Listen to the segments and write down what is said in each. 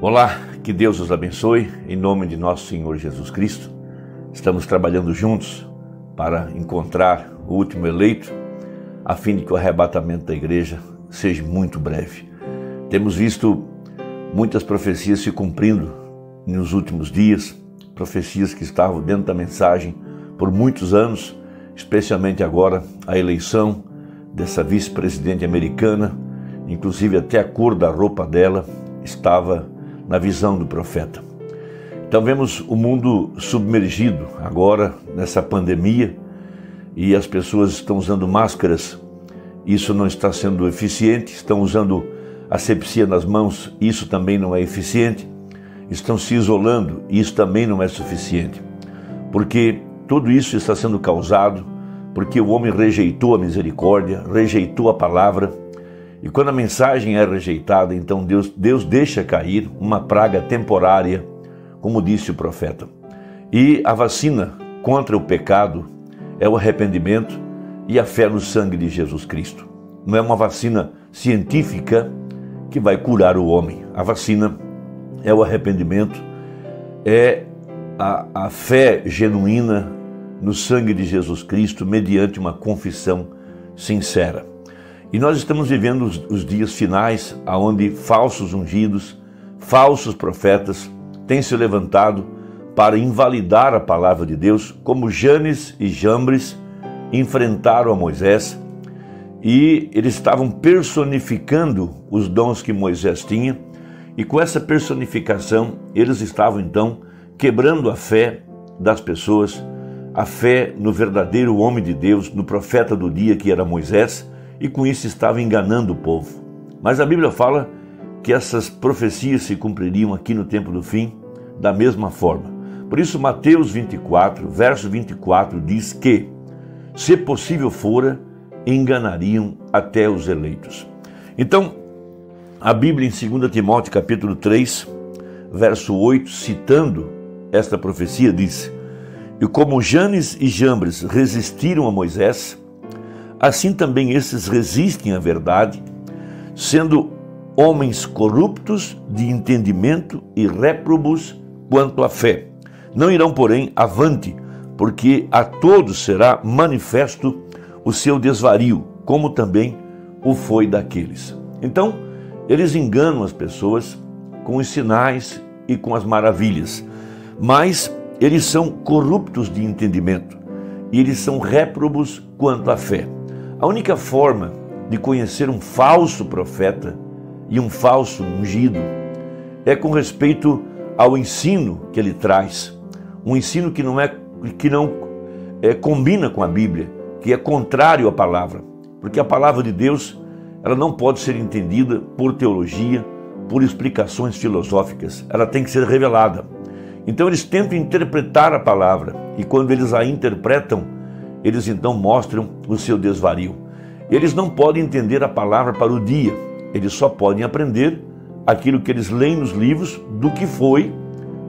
Olá, que Deus os abençoe, em nome de nosso Senhor Jesus Cristo. Estamos trabalhando juntos para encontrar o último eleito, a fim de que o arrebatamento da igreja seja muito breve. Temos visto muitas profecias se cumprindo nos últimos dias, profecias que estavam dentro da mensagem por muitos anos, especialmente agora a eleição dessa vice-presidente americana, inclusive até a cor da roupa dela estava na visão do profeta. Então vemos o mundo submergido agora nessa pandemia e as pessoas estão usando máscaras. Isso não está sendo eficiente, estão usando asepsia nas mãos, isso também não é eficiente. Estão se isolando, isso também não é suficiente. Porque tudo isso está sendo causado porque o homem rejeitou a misericórdia, rejeitou a palavra e quando a mensagem é rejeitada, então Deus, Deus deixa cair uma praga temporária, como disse o profeta. E a vacina contra o pecado é o arrependimento e a fé no sangue de Jesus Cristo. Não é uma vacina científica que vai curar o homem. A vacina é o arrependimento, é a, a fé genuína no sangue de Jesus Cristo mediante uma confissão sincera. E nós estamos vivendo os, os dias finais, aonde falsos ungidos, falsos profetas têm se levantado para invalidar a palavra de Deus, como Janes e Jambres enfrentaram a Moisés. E eles estavam personificando os dons que Moisés tinha, e com essa personificação eles estavam então quebrando a fé das pessoas, a fé no verdadeiro homem de Deus, no profeta do dia que era Moisés, e com isso estava enganando o povo. Mas a Bíblia fala que essas profecias se cumpririam aqui no tempo do fim da mesma forma. Por isso, Mateus 24, verso 24 diz que, se possível fora, enganariam até os eleitos. Então, a Bíblia em 2 Timóteo capítulo 3, verso 8, citando esta profecia, diz: E como Janes e Jambres resistiram a Moisés, assim também esses resistem à verdade, sendo homens corruptos de entendimento e réprobos quanto à fé. Não irão, porém, avante, porque a todos será manifesto o seu desvario, como também o foi daqueles. Então, eles enganam as pessoas com os sinais e com as maravilhas, mas eles são corruptos de entendimento e eles são réprobos quanto à fé. A única forma de conhecer um falso profeta e um falso ungido é com respeito ao ensino que ele traz, um ensino que não é que não é, combina com a Bíblia, que é contrário à palavra, porque a palavra de Deus ela não pode ser entendida por teologia, por explicações filosóficas, ela tem que ser revelada. Então eles tentam interpretar a palavra. E quando eles a interpretam eles então mostram o seu desvario. Eles não podem entender a palavra para o dia, eles só podem aprender aquilo que eles leem nos livros do que foi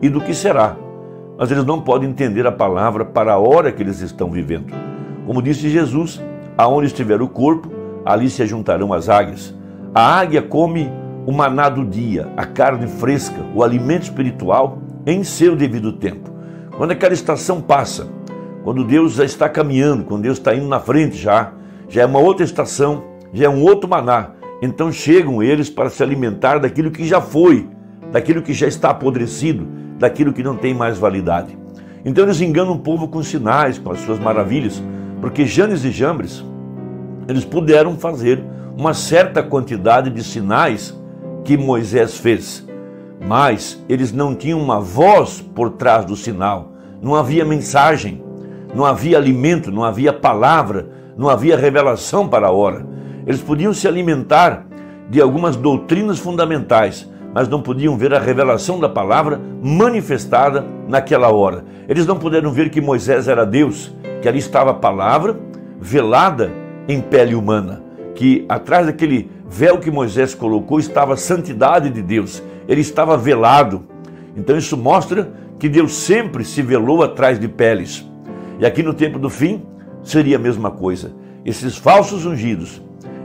e do que será. Mas eles não podem entender a palavra para a hora que eles estão vivendo. Como disse Jesus, aonde estiver o corpo, ali se juntarão as águias. A águia come o maná do dia, a carne fresca, o alimento espiritual em seu devido tempo. Quando aquela estação passa, quando Deus já está caminhando, quando Deus está indo na frente já, já é uma outra estação, já é um outro maná. Então chegam eles para se alimentar daquilo que já foi, daquilo que já está apodrecido, daquilo que não tem mais validade. Então eles enganam o povo com sinais, com as suas maravilhas, porque Janes e Jambres, eles puderam fazer uma certa quantidade de sinais que Moisés fez, mas eles não tinham uma voz por trás do sinal, não havia mensagem não havia alimento, não havia palavra, não havia revelação para a hora. Eles podiam se alimentar de algumas doutrinas fundamentais, mas não podiam ver a revelação da palavra manifestada naquela hora. Eles não puderam ver que Moisés era Deus, que ali estava a palavra velada em pele humana, que atrás daquele véu que Moisés colocou estava a santidade de Deus, ele estava velado. Então isso mostra que Deus sempre se velou atrás de peles. E aqui no tempo do fim seria a mesma coisa. Esses falsos ungidos,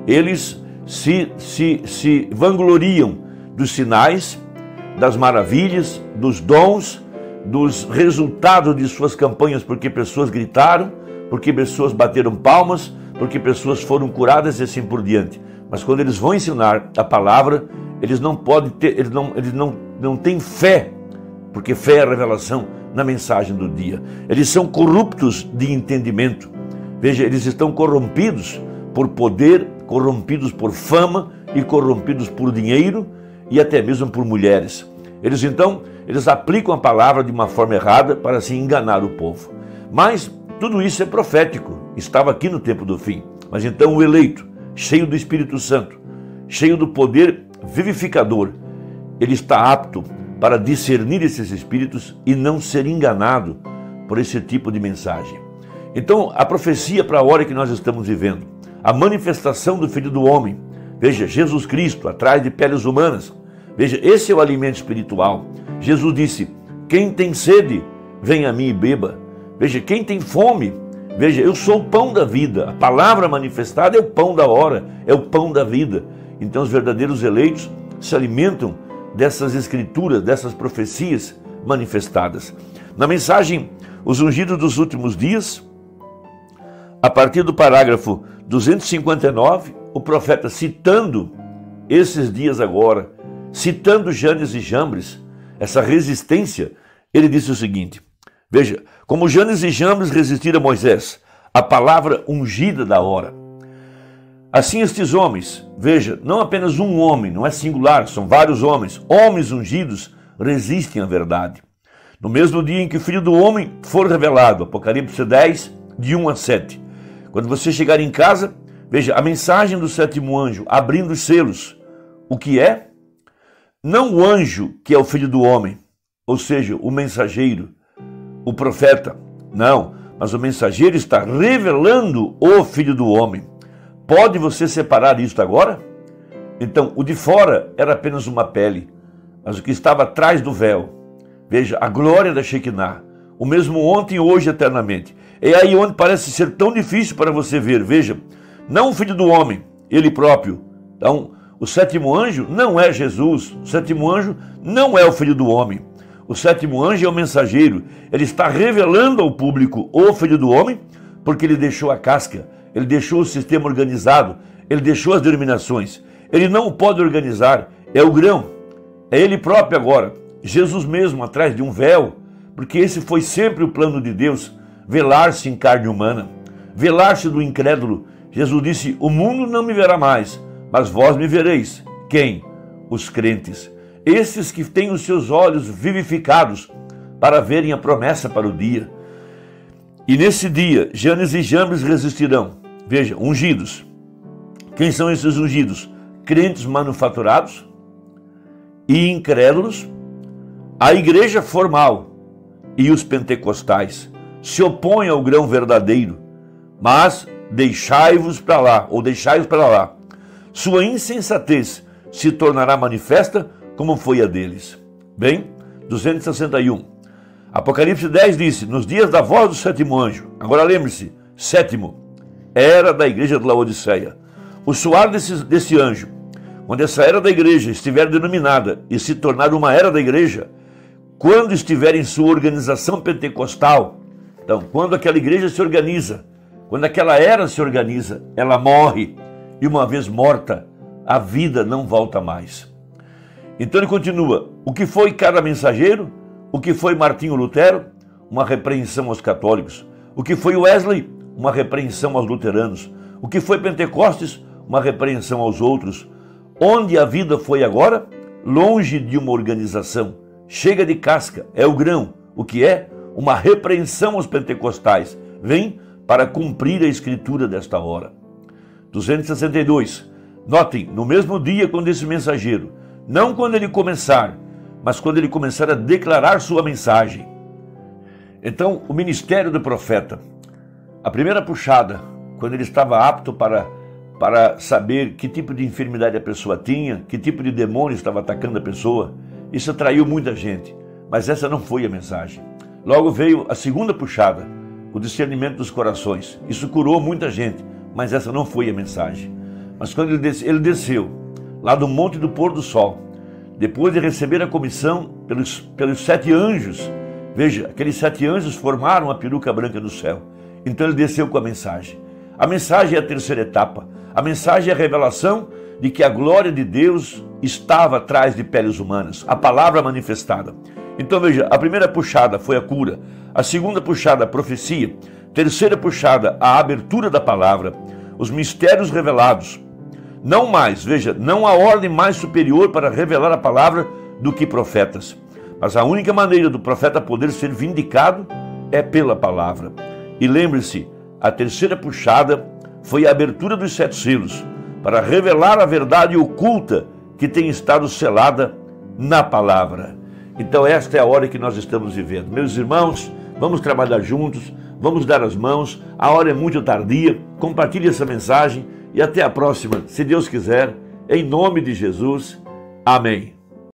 eles se, se, se vangloriam dos sinais, das maravilhas, dos dons, dos resultados de suas campanhas, porque pessoas gritaram, porque pessoas bateram palmas, porque pessoas foram curadas e assim por diante. Mas quando eles vão ensinar a palavra, eles não podem ter, eles não, eles não, não têm fé, porque fé é a revelação na mensagem do dia. Eles são corruptos de entendimento. Veja, eles estão corrompidos por poder, corrompidos por fama e corrompidos por dinheiro e até mesmo por mulheres. Eles então, eles aplicam a palavra de uma forma errada para assim enganar o povo. Mas tudo isso é profético, estava aqui no tempo do fim. Mas então o eleito, cheio do Espírito Santo, cheio do poder vivificador, ele está apto para discernir esses espíritos e não ser enganado por esse tipo de mensagem. Então, a profecia para a hora que nós estamos vivendo, a manifestação do Filho do Homem, veja, Jesus Cristo atrás de peles humanas, veja, esse é o alimento espiritual. Jesus disse: Quem tem sede, vem a mim e beba. Veja, quem tem fome, veja, eu sou o pão da vida. A palavra manifestada é o pão da hora, é o pão da vida. Então, os verdadeiros eleitos se alimentam dessas escrituras, dessas profecias manifestadas. Na mensagem Os Ungidos dos Últimos Dias, a partir do parágrafo 259, o profeta citando esses dias agora, citando Janes e Jambres, essa resistência, ele disse o seguinte: Veja, como Janes e Jambres resistiram a Moisés, a palavra ungida da hora. Assim estes homens, veja, não apenas um homem, não é singular, são vários homens, homens ungidos, resistem à verdade. No mesmo dia em que o Filho do Homem for revelado, Apocalipse 10, de 1 a 7. Quando você chegar em casa, veja a mensagem do sétimo anjo abrindo os selos. O que é? Não o anjo que é o Filho do Homem, ou seja, o mensageiro, o profeta. Não, mas o mensageiro está revelando o Filho do Homem. Pode você separar isto agora? Então, o de fora era apenas uma pele, mas o que estava atrás do véu, veja, a glória da Shekinah, o mesmo ontem, hoje, eternamente. É aí onde parece ser tão difícil para você ver, veja, não o filho do homem, ele próprio. Então, o sétimo anjo não é Jesus, o sétimo anjo não é o filho do homem. O sétimo anjo é o mensageiro, ele está revelando ao público o filho do homem, porque ele deixou a casca ele deixou o sistema organizado, ele deixou as denominações. Ele não pode organizar, é o grão. É ele próprio agora, Jesus mesmo atrás de um véu, porque esse foi sempre o plano de Deus, velar-se em carne humana, velar-se do incrédulo. Jesus disse: O mundo não me verá mais, mas vós me vereis. Quem? Os crentes. Esses que têm os seus olhos vivificados para verem a promessa para o dia. E nesse dia, Janes e Jambres resistirão. Veja, ungidos. Quem são esses ungidos? Crentes manufaturados e incrédulos, a igreja formal e os pentecostais se opõem ao grão verdadeiro, mas deixai-vos para lá, ou deixai-vos para lá. Sua insensatez se tornará manifesta como foi a deles. Bem, 261. Apocalipse 10 disse: Nos dias da voz do sétimo anjo, agora lembre-se, sétimo, era da igreja de Laodiceia. O soar desse, desse anjo, quando essa era da igreja estiver denominada e se tornar uma era da igreja, quando estiver em sua organização pentecostal, então, quando aquela igreja se organiza, quando aquela era se organiza, ela morre, e uma vez morta, a vida não volta mais. Então ele continua: o que foi cada mensageiro? O que foi Martinho Lutero? Uma repreensão aos católicos. O que foi Wesley? Uma repreensão aos luteranos. O que foi Pentecostes? Uma repreensão aos outros. Onde a vida foi agora? Longe de uma organização. Chega de casca, é o grão. O que é? Uma repreensão aos pentecostais. Vem para cumprir a escritura desta hora. 262. Notem, no mesmo dia quando esse mensageiro, não quando ele começar, mas quando ele começar a declarar sua mensagem. Então, o ministério do profeta, a primeira puxada, quando ele estava apto para, para saber que tipo de enfermidade a pessoa tinha, que tipo de demônio estava atacando a pessoa, isso atraiu muita gente, mas essa não foi a mensagem. Logo veio a segunda puxada, o discernimento dos corações. Isso curou muita gente, mas essa não foi a mensagem. Mas quando ele desceu, ele desceu lá do Monte do Pôr do Sol, depois de receber a comissão pelos, pelos sete anjos, veja, aqueles sete anjos formaram a peruca branca do céu. Então ele desceu com a mensagem. A mensagem é a terceira etapa. A mensagem é a revelação de que a glória de Deus estava atrás de peles humanas, a palavra manifestada. Então veja, a primeira puxada foi a cura, a segunda puxada a profecia, terceira puxada a abertura da palavra, os mistérios revelados, não mais, veja, não há ordem mais superior para revelar a palavra do que profetas. Mas a única maneira do profeta poder ser vindicado é pela palavra. E lembre-se, a terceira puxada foi a abertura dos sete selos para revelar a verdade oculta que tem estado selada na palavra. Então, esta é a hora que nós estamos vivendo. Meus irmãos, vamos trabalhar juntos, vamos dar as mãos. A hora é muito tardia. Compartilhe essa mensagem e até a próxima, se Deus quiser, em nome de Jesus. Amém.